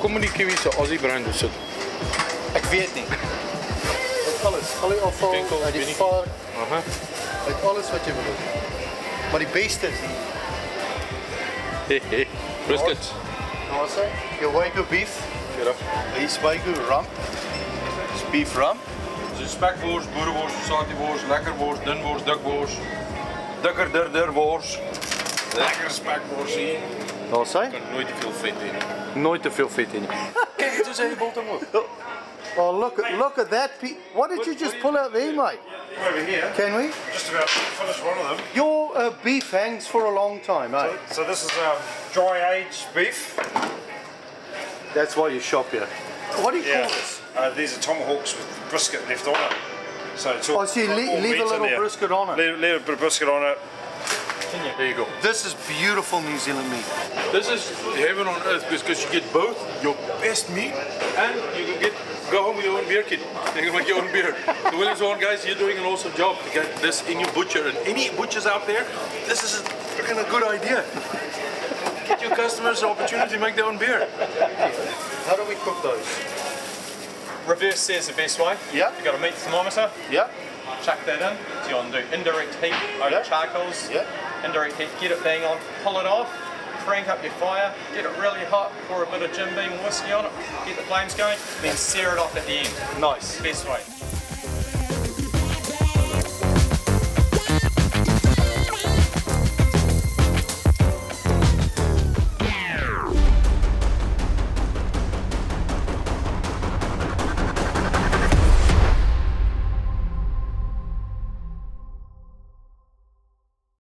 kom die kiwis Als die do zit? Ik weet niet. Uit alles. allemaal afval, uit die vaar, uit alles wat je wil. Maar die beesten. Hey, hey. Brisket. Nou, wat zei je? Wagyu beef. Ja. is Wagyu ram. is beef ram. Dus is spekworst, boerenworst, satieworst, lekkerworst, dunworst, dukworst. Dikker, durder worst. Lekker spekworsie. hier. Nou sê, Kan nooit te veel vet hê nie. nooit te veel vet in. Kyk, dit is hy biltong ook. Oh, look at look at that. Pe what did you just pull out there, mate? Over here, Can we? just about finished one of them. Your uh, beef hangs for a long time, eh? So this is um, dry aged beef. That's why you shop here. What do you Yeah. call this? Uh, these are tomahawks with brisket left on it. So it's all, Oh, so you all le- leave a little brisket on it. Leave, leave a bit of brisket on it. There you go. This is beautiful New Zealand meat. This is heaven on earth because you get both your best meat and you can get go home with your own beer kit. You can make your own beer. The WilliamsWarn guys, you're doing an awesome job to get this in your butcher. And any butchers out there, this is a freaking a good idea. Get your customers the opportunity to make their own beer. How do we cook those? Reverse sear's the best way. Yeah. You've got a meat thermometer, Yeah. Chuck that in. So you want to do indirect heat over charcoals. Yeah. Indirect heat, get it bang on, pull it off, crank up your fire, get it really hot, pour a bit of Jim Beam whiskey on it, get the flames going, then sear it off at the end. Nice. Best way.